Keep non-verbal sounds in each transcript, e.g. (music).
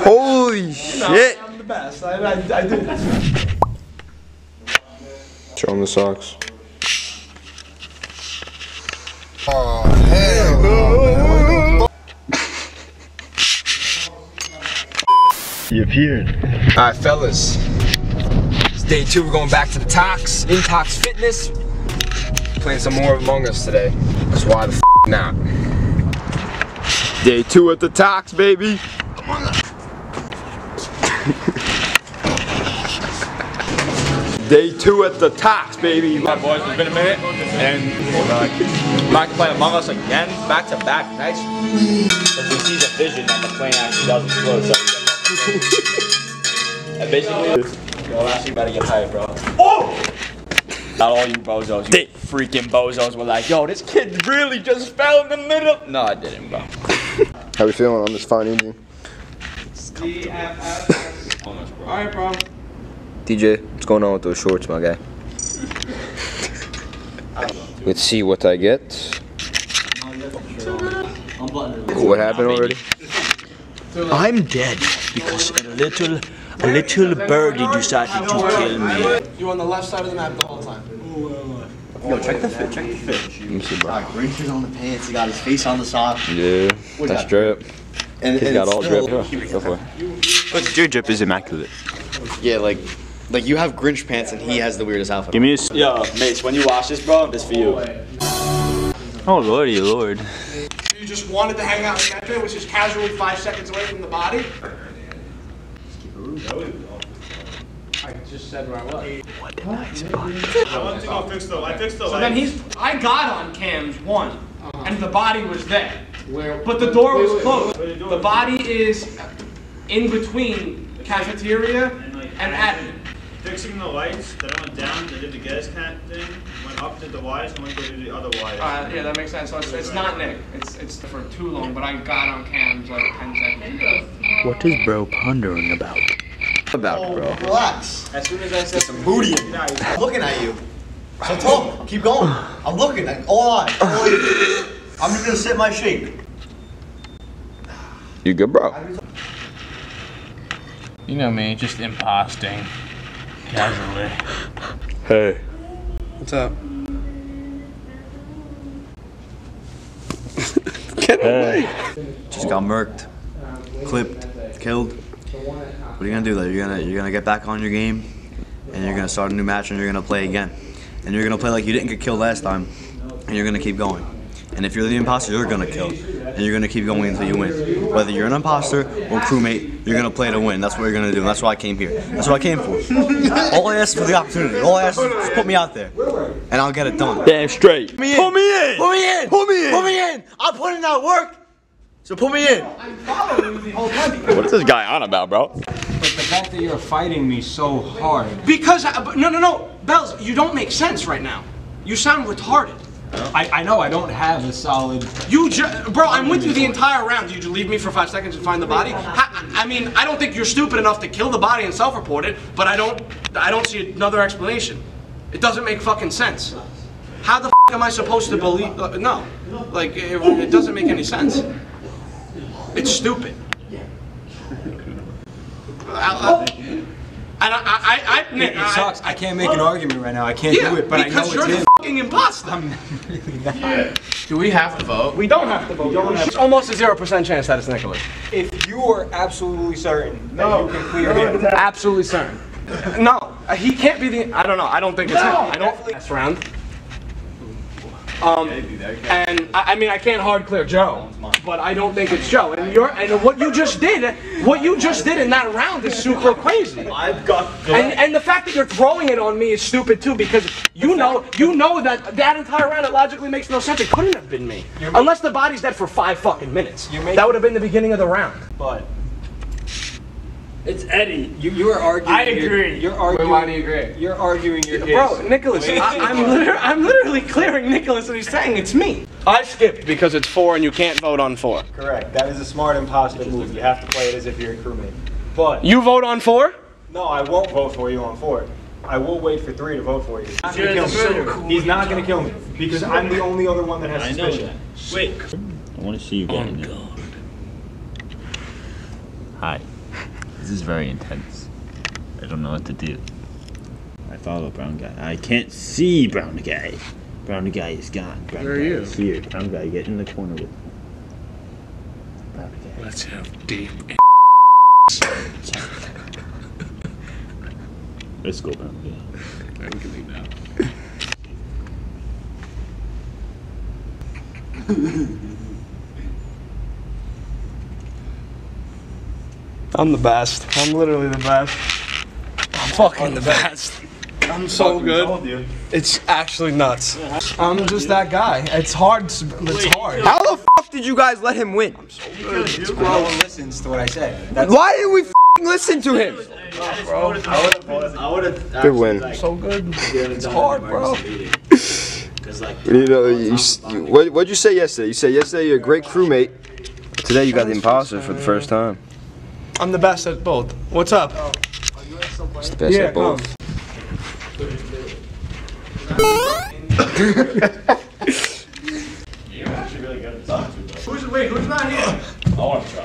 Holy shit! I'm the best. I, I, I do this. Show him the socks. Oh (laughs) hell! You appeared. Alright, fellas. It's day two. We're going back to the Tox, Intox Fitness. Playing some more Among Us today. Because why the f not? Day two at the Tox, baby. Day two at the Tox, baby. Alright boys, it's been a minute, and we're back to play Among Us again, back to back nights. Because we see the vision that the plane actually does explode, so (laughs) and basically, yo, actually better get tired, bro. Oh! Not all you bozos, you freaking bozos were like, yo, this kid really just fell in the middle. No, I didn't, bro. How we feeling on this fine evening? (laughs) Alright, bro. DJ, what's going on with those shorts, my guy? Let's see what I get. What happened already? I'm dead because a little, a little birdie decided to kill me. You're on the left side of the map the whole time. Yo, check the fit. Check the fit. Let me see, bro. Grinch is on the pants. He got his face on the sock. Yeah, that's drip. And, He's and got all still- drip. Go for it. But your drip is immaculate. Yeah, like, like you have Grinch pants and he has the weirdest outfit. Give me this. Yo, mates, when you watch this, bro, this for you. Oh lordy, lord. You just wanted to hang out in Metro, which is casually five seconds away from the body. I just said where I was. I want to go fix the. I fixed the So then he's. I got on cams one, uh-huh. and the body was there. Where? But the door was closed. The body is in between cafeteria and admin. Fixing the lights. Then I went down. They did the gas can thing. Went up, did the wires, and went to the other wires. Uh, yeah, that makes sense. So it's, it's not Nick. It's it's for too long. But I got on cams like ten seconds ago. What is bro pondering about? About, bro. Relax. As soon as I said some Booty. I'm looking at you. So talk. Keep going. I'm looking. at All eyes. All eyes. I'm just gonna sit my shape. You good, bro? You know me, just imposting. Casually. Hey. What's up? (laughs) Hey. Just got murked, clipped, killed. What are you gonna do though? You're gonna you're gonna get back on your game, and you're gonna start a new match, and you're gonna play again, and you're gonna play like you didn't get killed last time, and you're gonna keep going. And if you're the imposter, you're gonna kill, and you're gonna keep going until you win. Whether you're an imposter or crewmate, you're gonna play to win. That's what you're gonna do. That's why I came here. That's what I came for. All I asked for the opportunity. All I asked is just put me out there, and I'll get it done. Damn straight. Put me in. Put me in. Put me in. Put me in. Put me in. I'm putting that work. So put me in. What is this guy on about, bro? But the fact that you're fighting me so hard. Because I, but no no no, Bells, you don't make sense right now. You sound retarded. I, I know I don't have a solid. You, ju- bro, I'm with you the entire round. Did you leave me for five seconds and find the body? I, I mean, I don't think you're stupid enough to kill the body and self-report it, but I don't, I don't see another explanation. It doesn't make fucking sense. How the f- am I supposed to believe? Uh, no, like it, it doesn't make any sense. It's stupid. I, I, and I, I, I, Nick, It I- sucks. I can't make an argument right now. I can't Yeah, do it, but I know it's him. Fucking imposter. (laughs) Do we have to vote? We don't have to vote. It's almost a zero percent chance that it's Nicholas. If you are absolutely certain that you can clear him, Absolutely certain. No, he can't be the. I don't know. I don't think it's him. I don't. Last round. Um, and I, I mean, I can't hard clear Joe, but I don't think it's Joe. And you're and what you just did, what you just did in that round is super crazy. I've got. And, and the fact that you're throwing it on me is stupid too because you know you know that that entire round it logically makes no sense. It couldn't have been me unless the body's dead for five fucking minutes. That would have been the beginning of the round. but it's Eddie. You you are arguing. I agree. You're arguing. Why do you agree? You're arguing your case. Bro, Nicholas, I, I'm, liter- I'm literally clearing Nicholas and he's saying it's me. I skipped because it's four and you can't vote on four. Correct. That is a smart imposter move. You have to play it as if you're a crewmate. But You vote on four? no, I won't vote for you on four. I will wait for three to vote for you. He's not gonna kill me. He's not gonna kill me because I'm the only other one that has suspicion. Wait. I want to see you get in there. Oh, Hi. This is very intense. I don't know what to do. I follow brown guy. I can't see brown guy. Brown guy is gone. Brown Where are guy you? is here. Brown guy, get in the corner with. Brown guy. Let's have deep. (laughs) Let's go, brown guy. I can leave now. (laughs) I'm the best. I'm literally the best. I'm fucking the best. I'm so good. It's actually nuts. I'm just that guy. It's hard. It's hard. How the fuck did you guys let him win? No one listens to what I say. That's Why did we f***ing listen to him? I would have. Good win. So good. It's hard, bro. Like. You know, you, you- what what'd you say yesterday? You said yesterday you're a great crewmate. Today you got the imposter for the first time. I'm the best at both. What's up? Oh, it's the best Yeah, at both. Who's wait? Who's not here? I want to try.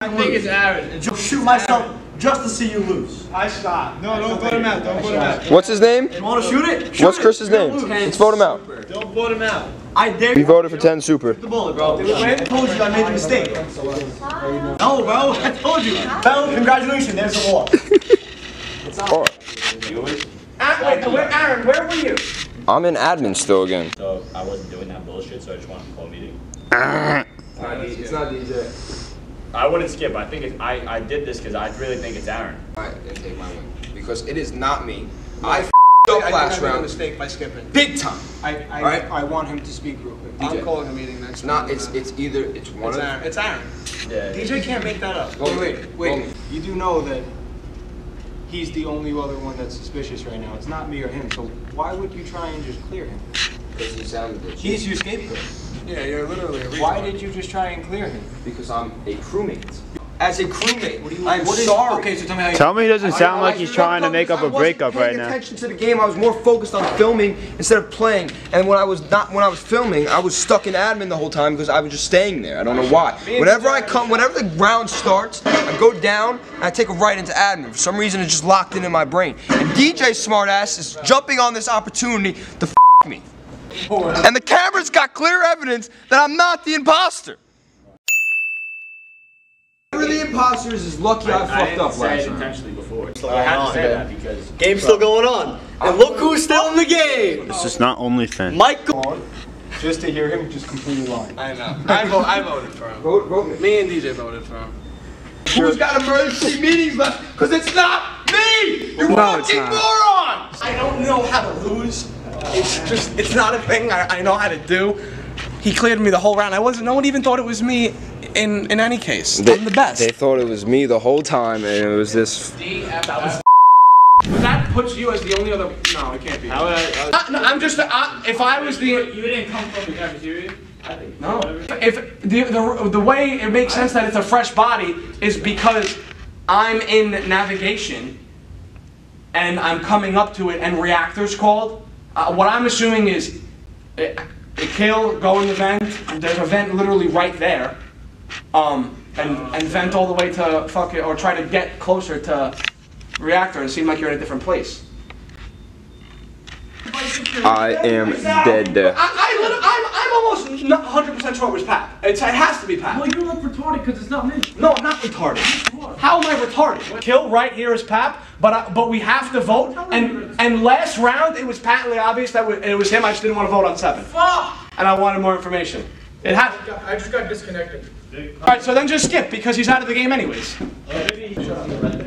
I think it's Aaron. shoot myself just to see you lose. I stop. No, don't vote him out. Don't vote him out. What's his name? You want to shoot it? Shoot What's it. Chris's You're name? Let's vote him out. Don't vote him out. I dare We you voted for 10 super. the bullet, bro. I told you I made the mistake. No, bro. (laughs) I told you. Bell, congratulations. There's a wall. (laughs) Oh. Wait, where, Aaron? Where were you? I'm in admin still again. So I wasn't doing that bullshit, so I just wanted to call a meeting. Ah. It's not DJ. I wouldn't skip. I think it, I I did this because I really think it's Aaron. And take my win. Because it is not me. I f***ed I up think last I made a round. mistake by skipping. Big time. I I, Alright. I want him to speak real quick. DJ. I'm calling a meeting next. It's not, it's, uh, it's either, it's one It's of Aaron. It's Aaron. Yeah. DJ can't make that up. Wait, Wait, wait, Well- you do know that he's the only other one that's suspicious right now. It's not me or him, so why would you try and just clear him? Because he sounded it. He's your scapegoat. Yeah, you're literally a Why did you just try and clear him? Because I'm a crewmate. As a crewmate, I'm What is- sorry. Okay, so tell me how you. Tell me he doesn't sound like I he's fucked trying to up make up because a I wasn't breakup paying right now. attention to the game. I was more focused on filming instead of playing. And when I was not, when I was filming, I was stuck in admin the whole time because I was just staying there. I don't know why. Whenever I come, whenever the round starts, I go down and I take a right into admin. For some reason, it's just locked in in my brain. And DJ smartass is jumping on this opportunity to f me. And the camera's got clear evidence that I'm not the imposter. Whoever the imposter is is lucky I, I fucked didn't up say last it round. intentionally before. So I had to say that because Game's still going on. And look who's still in the game. This is not OnlyFans. Michael. Just to hear him just completely lying. I know. I, vo- I voted for him. Vote, vote me. Me and DJ voted for him. Who's got emergency meetings left? Because it's not me! You fucking morons! I don't know how to lose. It's just, it's not a thing I, I know how to do. He cleared me the whole round. I wasn't, no one even thought it was me in, in any case. I'm the best. They thought it was me the whole time, and it was this. That But that puts you as the only other, no, it can't be. How would I, Uh, no, I'm just, uh, if I was the, you didn't come from the cafeteria. I think. No. If the, the the way it makes sense that it's a fresh body is because I'm in navigation and I'm coming up to it and reactors called. Uh, what I'm assuming is, it, it kill, go in the vent. There's a vent literally right there, um, and and vent all the way to fuck it or try to get closer to reactor and seem like you're in a different place. I am dead. I, I lit- I'm, I'm almost 100% sure it was Pat. It's, it has to be Pat. Well, you look retarded because it's not me. No, I'm not retarded. How am I retarded? Kill right here is Pap, but I, but we have to vote. And and last round it was patently obvious that it was him. I just didn't want to vote on seven. Fuck. And I wanted more information. It had. I just got disconnected. All right, so then just skip because he's out of the game anyways. Uh,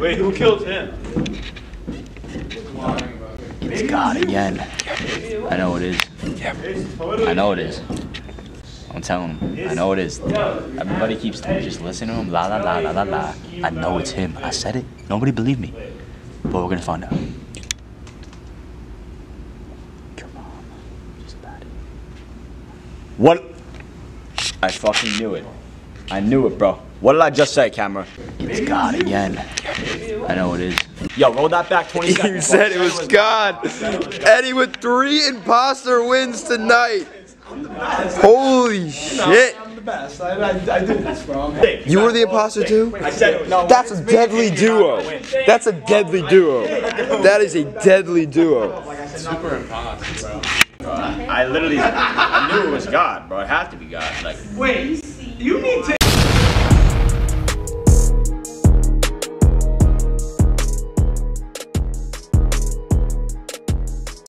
Wait, who killed him? It's God again. I know it is. Yeah. I know it is. I'm telling him. I know it is. Everybody keeps just listening to him. La la la la la la. I know it's him. I said it. Nobody believed me. But we're gonna find out. Your mom. She's bad. What? I fucking knew it. I knew it, bro. What did I just say, camera? It's God again. I know it is. Yo, roll that back 20 You said it was God. Eddie with three imposter wins tonight. Holy shit. You were the imposter too? I said it was. No, That's a deadly duo. That's a deadly duo. That is a deadly duo. I literally I knew it was God, bro. It had to be God. Like, Wait, you need to